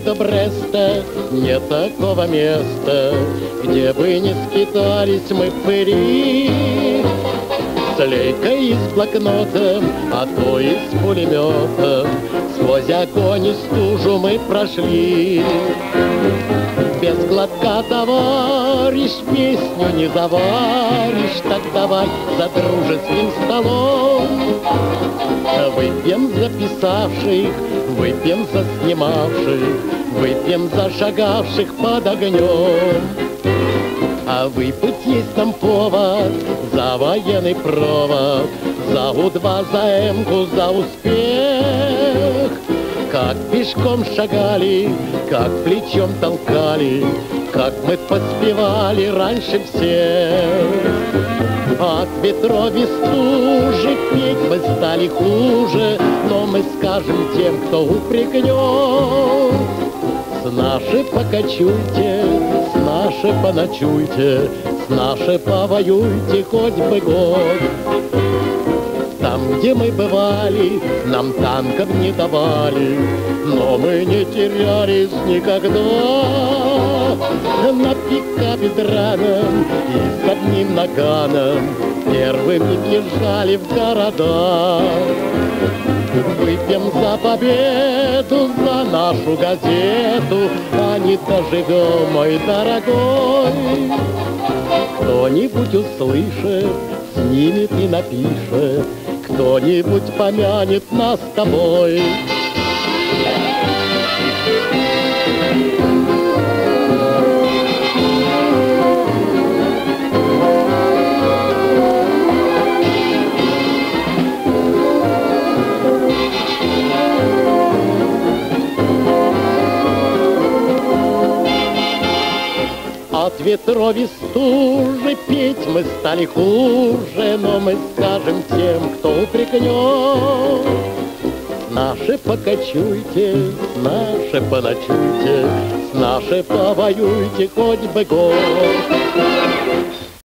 До Бреста нет такого места, Где бы не скитались мы пыри. С лейкой и а то и с пулеметом, Сквозь огонь и стужу мы прошли. Без глотка, товарищ, песню не заваришь, Так давай за дружеским столом. Выпьем за писавших, выпьем за снимавших, Выпьем за шагавших под огнем. А выпить есть нам повод за военный провод, За У-2, за Эмку, за успех. Как пешком шагали, как плечом толкали, Как мы поспевали раньше всех. От ветров и стужи петь мы стали хуже, Но мы скажем тем, кто упрекнет. С нашей покачуйте, с нашей поночуйте, С нашей повоюйте хоть бы год. Там, где мы бывали, нам танков не давали, Но мы не терялись никогда. На пикапе драном и с одним наганом Первыми бежали в города. Выпьем за победу, за нашу газету, А не доживем, мой дорогой. Кто-нибудь услышит, снимет и напишет, Кто-нибудь помянет нас с тобой. От ветров и стужи петь мы стали хуже, Но мы скажем тем, кто упрекнет. Наши покачуйте, наши поночуйте, С нашей повоюйте хоть бы год.